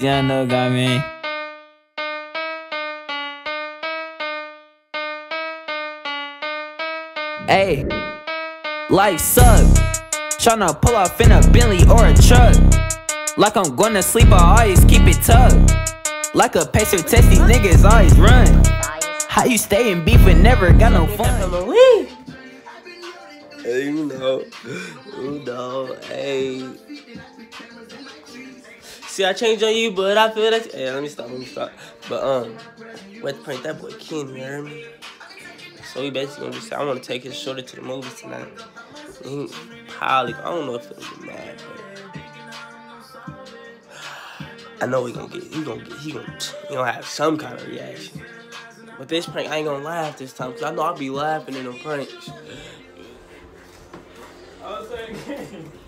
Yeah, no got me. Hey, life suck. Tryna pull off in a Bentley or a truck. Like I'm gonna sleep, I always keep it tucked. Like a pacer test, these niggas always run. How you stay in beef and never got no fun? Hey, you know, you know, hey. See, I changed on you, but I feel that. Hey, let me stop, let me stop. But um, we had to prank that boy Ken. You heard me? So we basically gonna just say I want to take his shoulder to the movies tonight. He probably, I don't know if he'll get mad, but I know he gonna get, he gonna get, he gonna, he gonna have some kind of reaction. But this prank, I ain't gonna laugh this time, cause I know I'll be laughing in them pranks.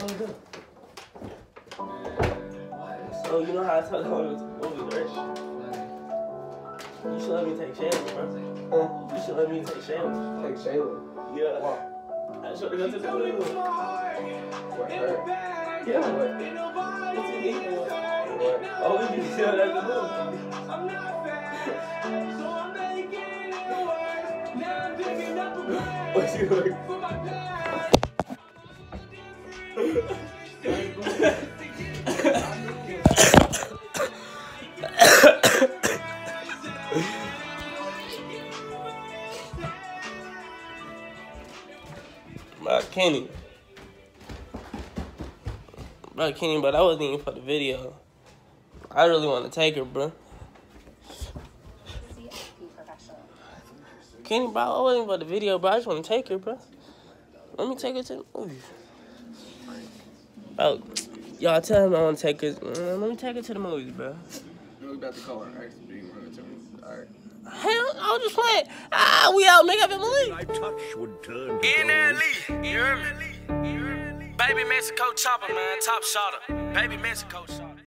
So you know how I told you movies, right? You should let me take Shayla, bro. You should let me take Shayla. Take Shayla. Yeah. I should go to the movie. What her? Yeah. Oh, What's it mean? Oh, we can see that at the movie. What's you doing? Bro, Kenny. Bro, Kenny, but I wasn't even for the video. I really want to take her, bro. Kenny, bro, I wasn't for the video, bro. I just want to take her, bro. Let me take her to the movies. Bro, y'all tell him I want to take her. Mm, Let me take her to the movies, bro. We about to call her. All right. Hell, I was just playing. Ah, we out, make up in Malik. I touch would turn to In gold. Lee, you hear me? Baby Mexico chopper, man, top shotter. Baby Mexico shopper.